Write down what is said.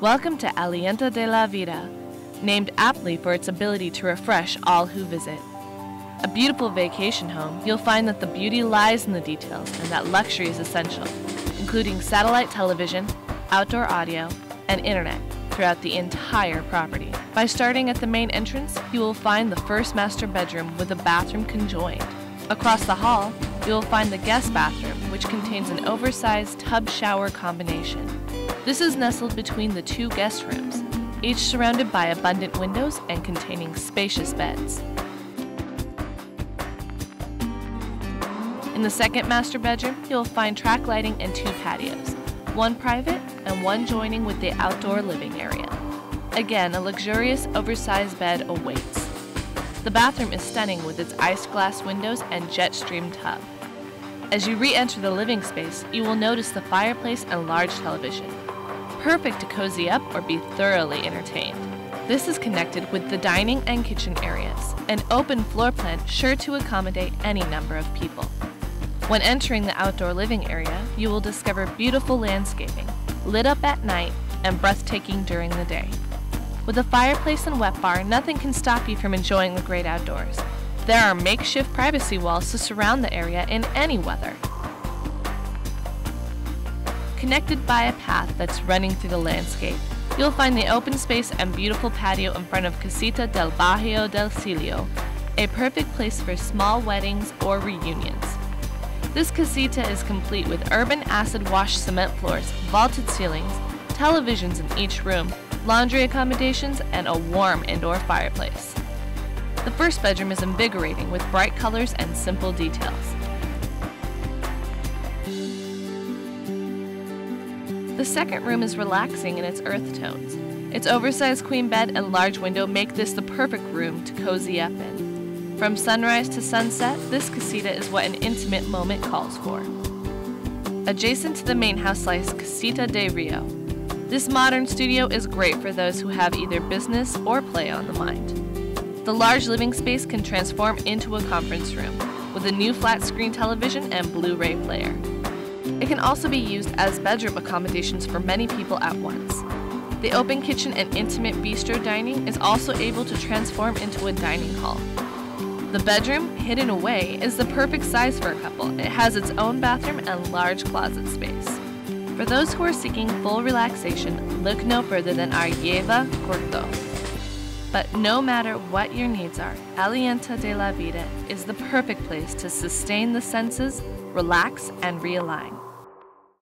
Welcome to Aliento de la Vida, named aptly for its ability to refresh all who visit. A beautiful vacation home, you'll find that the beauty lies in the details and that luxury is essential, including satellite television, outdoor audio, and internet throughout the entire property. By starting at the main entrance, you will find the first master bedroom with a bathroom conjoined. Across the hall, you will find the guest bathroom, which contains an oversized tub shower combination. This is nestled between the two guest rooms, each surrounded by abundant windows and containing spacious beds. In the second master bedroom, you'll find track lighting and two patios, one private and one joining with the outdoor living area. Again, a luxurious oversized bed awaits. The bathroom is stunning with its iced glass windows and jet stream tub. As you re-enter the living space, you will notice the fireplace and large television. Perfect to cozy up or be thoroughly entertained. This is connected with the dining and kitchen areas, an open floor plan sure to accommodate any number of people. When entering the outdoor living area, you will discover beautiful landscaping, lit up at night and breathtaking during the day. With a fireplace and wet bar, nothing can stop you from enjoying the great outdoors. There are makeshift privacy walls to surround the area in any weather. Connected by a path that's running through the landscape, you'll find the open space and beautiful patio in front of Casita del Barrio del Silio, a perfect place for small weddings or reunions. This casita is complete with urban acid wash cement floors, vaulted ceilings, televisions in each room, laundry accommodations, and a warm indoor fireplace. The first bedroom is invigorating with bright colors and simple details. The second room is relaxing in its earth tones. Its oversized queen bed and large window make this the perfect room to cozy up in. From sunrise to sunset, this casita is what an intimate moment calls for. Adjacent to the main house lies Casita de Rio, this modern studio is great for those who have either business or play on the mind. The large living space can transform into a conference room with a new flat screen television and Blu ray player. It can also be used as bedroom accommodations for many people at once. The open kitchen and intimate bistro dining is also able to transform into a dining hall. The bedroom, hidden away, is the perfect size for a couple. It has its own bathroom and large closet space. For those who are seeking full relaxation, look no further than our Lleva Corto. But no matter what your needs are, Aliento de la Vida is the perfect place to sustain the senses, relax, and realign.